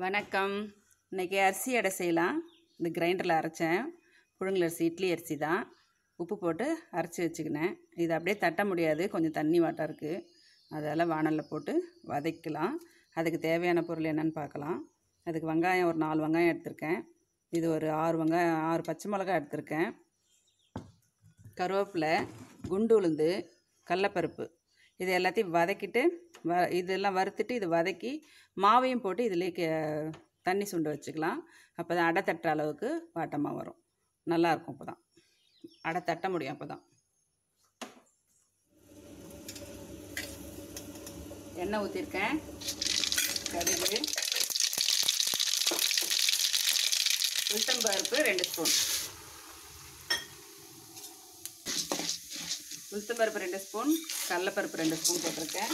வணக்கம். இன்றைக்கி அரிசி அடை செய்யலாம். இந்த கிரைண்டரில் அரைச்சேன். புழுங்கல் அரிசி இட்லி அரிசி தான். உப்பு போட்டு அரைச்சி வச்சுக்கினேன். இது அப்படியே தட்ட முடியாது. கொஞ்சம் தண்ணி வாட்டாக இருக்குது அதால் வானலில் போட்டு வதக்கலாம். அதுக்கு தேவையான பொருள் என்னன்னு பார்க்கலாம். அதுக்கு வெங்காயம் ஒரு நாலு வெங்காயம் எடுத்திருக்கேன். இது ஒரு ஆறு வெங்காயம் ஆறு பச்சை மிளகாய் எடுத்திருக்கேன். கருவேப்பிலை குண்டு உளுந்து கடலப்பருப்பு. இது எல்லாத்தையும் வதக்கிட்டு வ இதெல்லாம் வறுத்துட்டு இது வதக்கி மாவையும் போட்டு இதிலே கே தண்ணி சுண்ட வச்சுக்கலாம். அப்போ தான் அடை தட்டுற அளவுக்கு வாட்டமாக வரும். நல்லாயிருக்கும் அப்போ தான் அடை தட்ட முடியும் அப்போ தான் எண்ணெய் ஊற்றிருக்கேன் கடுகு. உளுத்தம்பருப்பு ரெண்டு ஸ்பூன். உளுத்தம்பருப்பு ரெண்டு ஸ்பூன் கடலப்பருப்பு ரெண்டு ஸ்பூன் போட்டிருக்கேன்.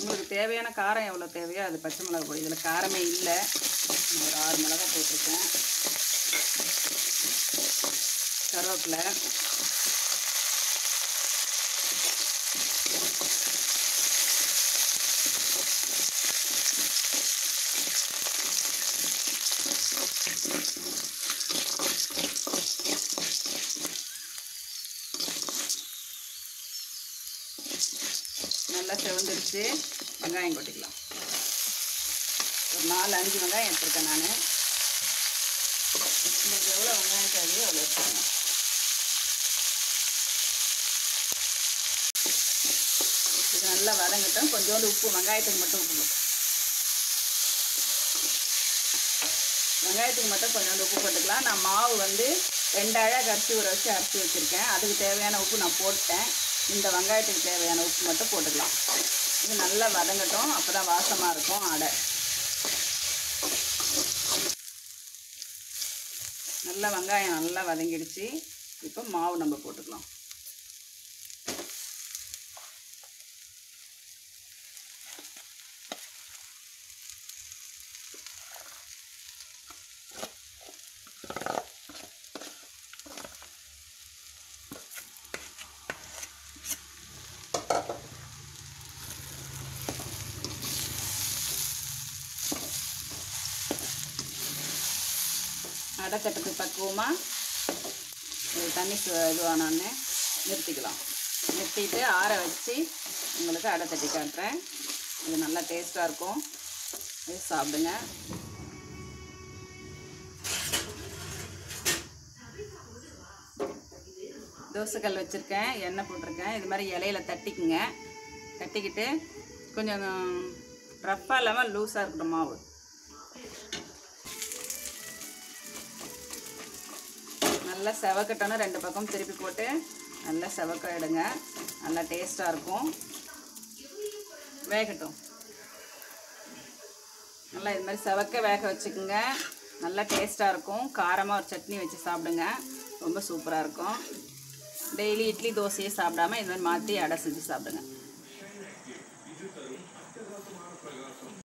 உங்களுக்கு தேவையான காரம் எவ்வளோ தேவையோ அது பச்சை மிளகா போய் இதில் காரமே இல்லை. நான் ஒரு ஆறு மிளகா போட்டிருக்கேன். கருவேப்பிலை. நல்லா செவந்துருச்சு. வெங்காயம் கொட்டிக்கலாம். ஒரு நாலு அஞ்சு வெங்காயம் எடுத்துருக்கேன் நான். உங்களுக்கு எவ்வளோ வெங்காயம் தேவையோ அவ்வளோ எடுத்துக்கணும் இது நல்லா வதங்கட்டும். கொஞ்சோண்டு உப்பு வெங்காயத்துக்கு மட்டும் உப்பு வெங்காயத்துக்கு மட்டும் கொஞ்சோண்டு உப்பு போட்டுக்கலாம். நான் மாவு வந்து ரெண்டு அழகு அரிசி ஊற வச்சு அரைச்சி வச்சுருக்கேன். அதுக்கு தேவையான உப்பு நான் போட்டேன். இந்த வெங்காயத்துக்கு தேவையான உப்பு மட்டும் போட்டுக்கலாம். இது நல்லா வதங்கட்டும். அப்போ தான் வாசமாக இருக்கும் அடை. நல்லா வெங்காயம் நல்லா வதங்கிடுச்சு. இப்போ மாவு நம்ம போட்டுக்கலாம். அடைத்தட்டுக்கு பக்குவமாக இது தண்ணி சு- நிறுத்திக்கலாம். நிறுத்திட்டு ஆற வச்சு உங்களுக்கு அடை தட்டி காட்டுறேன். இது நல்லா டேஸ்ட்டாக இருக்கும். இது சாப்பிடுங்க. தோசைக்கல் வச்சுருக்கேன் எண்ணெய் போட்டிருக்கேன். இது மாதிரி இலையில தட்டிக்குங்க. தட்டிக்கிட்டு கொஞ்சம் ரஃப்பாக இல்லாமல் லூஸாக இருக்கணும் மாவு. நல்லா செவக்கட்டோன்னா ரெண்டு பக்கம் திருப்பி போட்டு நல்லா செவக்க எடுங்க நல்லா டேஸ்ட்டாக இருக்கும். வேகட்டும். நல்லா இது மாதிரி செவக்க வேக வச்சுக்கோங்க. நல்லா டேஸ்ட்டாக இருக்கும். காரமாக ஒரு சட்னி வச்சு சாப்பிடுங்க. ரொம்ப சூப்பராக இருக்கும். டெய்லி இட்லி தோசையை சாப்பிடாமல் இது மாதிரி மாற்றி அடை செஞ்சு சாப்பிடுங்க.